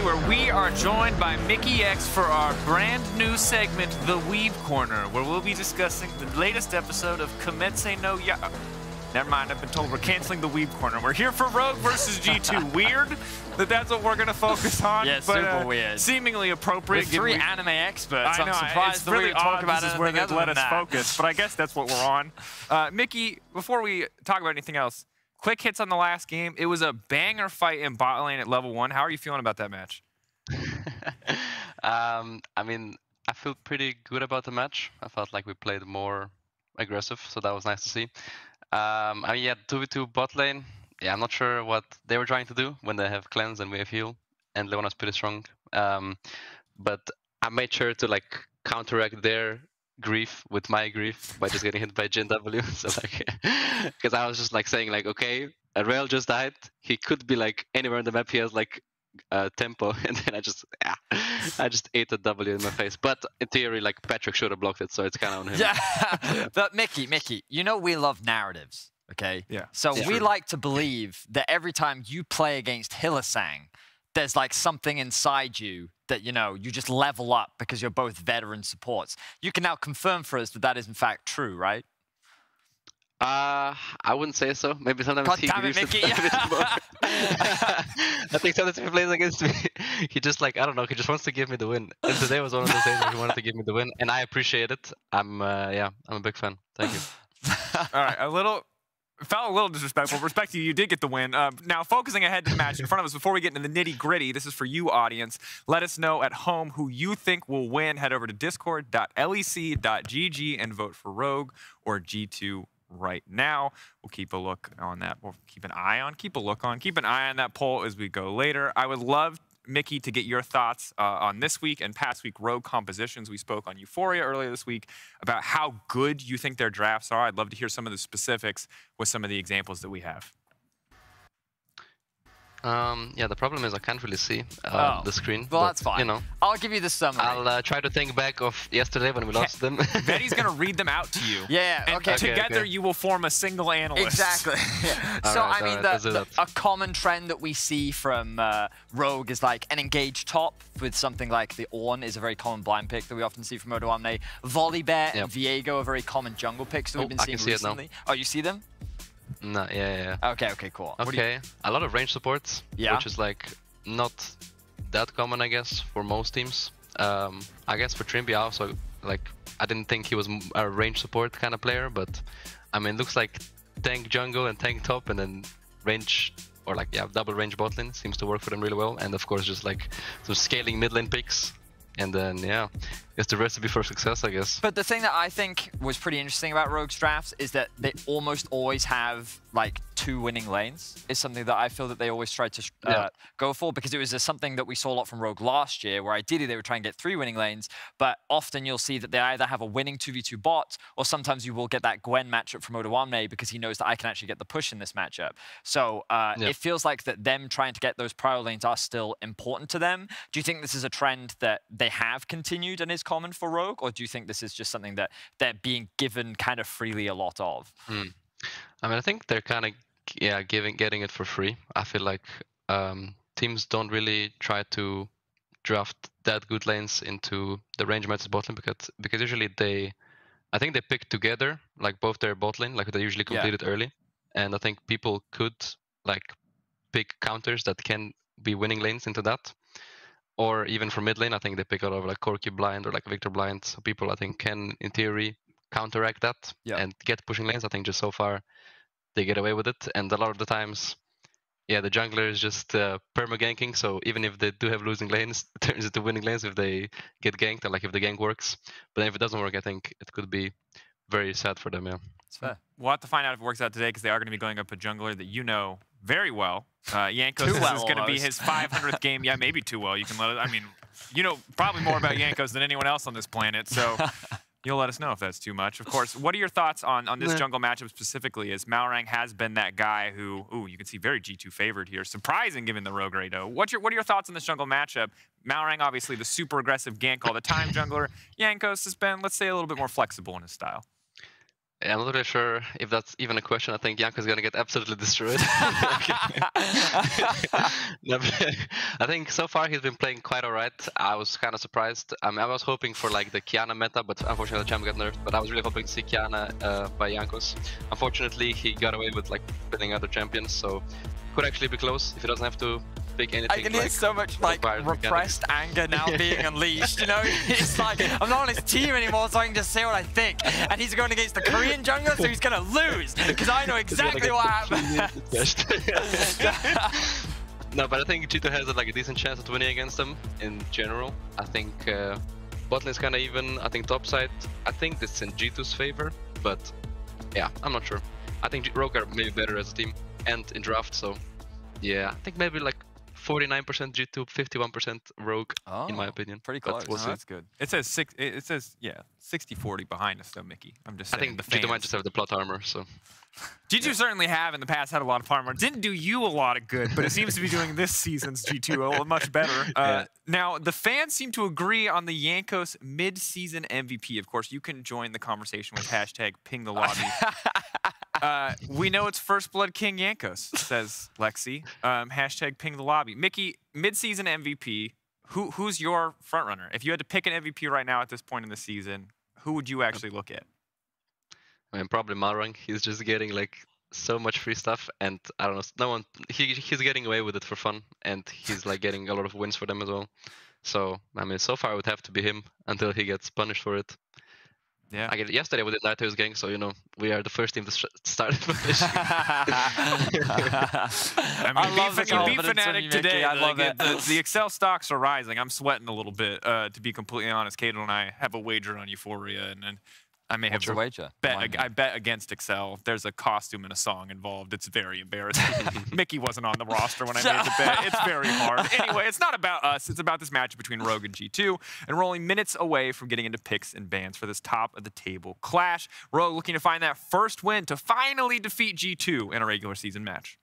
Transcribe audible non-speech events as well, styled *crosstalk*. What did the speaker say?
TV, where we are joined by Mikyx for our brand new segment, The Weeb Corner, where we'll be discussing the latest episode of Kimetsu no Ya. Never mind, I've been told we're canceling The Weeb Corner. We're here for Rogue versus G2. *laughs* Weird that that's what we're going to focus on. Yeah, but, super uh, weird. Seemingly appropriate. We're three we- anime experts. I know, I'm surprised it's that really we talk about this is where they let us that. focus, but I guess that's what we're on. Uh, Mickey, before we talk about anything else, quick hits on the last game. It was a banger fight in bot lane at level one. How are you feeling about that match? *laughs* um, I mean, I feel pretty good about the match. I felt like we played more aggressive, so that was nice to see. Um, I mean, yeah, 2v2 bot lane. Yeah, I'm not sure what they were trying to do when they have cleanse and we have heal, and Leona's pretty strong. Um, but I made sure to like counteract their grief with my grief by just getting hit by Jhin W. *laughs* So like, *laughs* because I was just like saying like, okay, a rail just died. He could be like anywhere on the map. He has like uh, tempo, *laughs* and then I just yeah, I just ate a W in my face. But in theory, like Patrick should have blocked it, so it's kind of on him. Yeah, but Mickey, Mickey, you know we love narratives, okay? Yeah. So Yeah. we like to believe that every time you play against Hylissang, there's like something inside you that you know you just level up because you're both veteran supports. You can now confirm for us that that is in fact true, right? Uh, I wouldn't say so. Maybe sometimes God he damn it, grieves Mickey. *laughs* a bit more. *laughs* *laughs* I think sometimes he plays against me, he just like I don't know. He just wants to give me the win. And today was one of those days where he wanted to give me the win, and I appreciate it. I'm uh, yeah, I'm a big fan. Thank you. All right, a little. Felt a little disrespectful. Respect to you, you did get the win. Uh, now, focusing ahead to the match in front of us, before we get into the nitty gritty, this is for you, audience. Let us know at home who you think will win. Head over to discord.lec.gg and vote for Rogue or G2 right now. We'll keep a look on that. We'll keep an eye on, keep a look on, keep an eye on that poll as we go later. I would love Mickey, to get your thoughts uh, on this week and past week rogue compositions. We spoke on Euphoria earlier this week about how good you think their drafts are. I'd love to hear some of the specifics with some of the examples that we have. Um, yeah, the problem is I can't really see uh, Oh. the screen. Well, but, that's fine. You know, I'll give you the summary. I'll uh, try to think back of yesterday when we lost them. *laughs* Vedius's going to read them out to you. *laughs* yeah, And okay. Okay, together okay. you will form a single analyst. Exactly. *laughs* so Alright, I mean, alright, the, the- a common trend that we see from uh, Rogue is like an engaged top with something like the Ornn is a very common blind pick that we often see from Odoamne. And Yep. Viego are very common jungle picks that we've Oh, been I seeing can see it now. recently. Oh, you see them? No, yeah, yeah. Okay, okay, cool. Do you- Okay, a lot of range supports, Yeah. which is like not that common, I guess, for most teams. Um, I guess for Trymbi, I also like I didn't think he was a range support kind of player, but I mean, looks like tank jungle and tank top, and then range or like yeah, double range bot lane seems to work for them really well. And of course, just like some scaling mid lane picks, and then yeah, it's the recipe for success, I guess. But the thing that I think was pretty interesting about Rogue's drafts is that they almost always have like two winning lanes. Is something that I feel that they always try to uh, Yeah. go for because it was something that we saw a lot from Rogue last year, where ideally they would try and get three winning lanes, but often you'll see that they either have a winning 2v2 bot, or sometimes you will get that Gwen matchup from Odoamne because he knows that I can actually get the push in this matchup. So uh, Yeah. it feels like that them trying to get those prior lanes are still important to them. Do you think this is a trend that they have continued and is common for Rogue, or do you think this is just something that they're being given kind of freely a lot of? I mean, I think they're kind of yeah giving getting it for free. I feel like um, teams don't really try to draft that good lanes into the range matches bot lane because because usually they, I think they pick together like both their bot lane like they usually Yeah. complete it early, and I think people could like pick counters that can be winning lanes into that. Or even for mid lane, I think they pick out of like Corki Blind or like Viktor Blind. So people I think can in theory counteract that Yeah. and get pushing lanes. I think just so far they get away with it, and a lot of the times, yeah, the jungler is just uh, perma ganking. So even if they do have losing lanes, it *laughs* turns into winning lanes if they get ganked, and like if the gank works. But if it doesn't work, I think it could be very sad for them. Yeah. It's fair. We'll have to find out if it works out today because they are going to be going up a jungler that you know very well. Uh, Jankos this well, is going to be his 500th game. Yeah, maybe too well. You can let it. I mean, you know probably more about Jankos than anyone else on this planet. So *laughs* you'll let us know if that's too much. Of course. What are your thoughts on on this jungle matchup specifically? As Malrang has been that guy who, ooh, you can see very G2 favored here. Surprising given the rogue rate. What's your what are your thoughts on this jungle matchup? Malrang, obviously the super aggressive gank all the time jungler. Jankos has been, let's say, a little bit more flexible in his style. Yeah, I'm not really sure if that's even a question. I think Jankos is gonna get absolutely destroyed. *laughs* I think so far he's been playing quite alright. I was kind of surprised. I, mean, I was hoping for like the Qiyana meta, but unfortunately the champ got nerfed. But I was really hoping to see Qiyana uh, by Jankos. Unfortunately, he got away with like pinning other champions, so could actually be close if he doesn't have to pick anything. I can hear like, so much like repressed anger now *laughs* being unleashed. You know, *laughs* it's like I'm not on his team anymore, so I can just say what I think. And he's going against the Korean jungler, so he's gonna lose because I know *laughs* exactly what happened. no, but I think G2 has like a decent chance of winning against them in general. I think uh, bot kind of even. I think top side, I think it's in G2's favor, but yeah, I'm not sure. I think Rogue are maybe better as a team and in draft, so yeah, I think maybe like 49% G2, 51% Rogue, oh, in my opinion. Pretty close. We'll oh, that's good. It says six. It says yeah, 60-40 behind us though, Mickey. I'm just saying. I think the G2 might just have the plot armor, so. *laughs* G2 yeah. certainly have in the past had a lot of armor. Didn't do you a lot of good, but it seems to be doing this season's G2 much better. *laughs* Uh, yeah. Now, the fans seem to agree on the Jankos mid-season MVP. Of course, you can join the conversation with hashtag ping the lobby. *laughs* Uh, we know it's First Blood King Jankos, says Lexi. Um, hashtag ping the lobby. Mickey, midseason MVP. Who, who's your front runner? If you had to pick an MVP right now at this point in the season, who would you actually look at? I mean, probably Malrang. He's just getting like so much free stuff, and I don't know, no one. He he's getting away with it for fun, and he's like getting a lot of wins for them as well. So I mean, so far it would have to be him until he gets punished for it. Yeah. I get yesterday we did Nighthawk's gang, so you know we are the first team to start this. *laughs* *laughs* I mean, I love be, the be fanatic today. I love it. The, the, Excel stocks are rising. I'm sweating a little bit, uh, to be completely honest. Cato and I have a wager on Euphoria, and, and I may have wager. Bet, I bet against Excel. There's a costume and a song involved. It's very embarrassing. *laughs* Mickey wasn't on the roster when I made the bet. It's very *laughs* hard. Anyway, it's not about us. It's about this match between Rogue and G2, and we're only minutes away from getting into picks and bans for this top of the table clash. Rogue looking to find that first win to finally defeat G2 in a regular season match.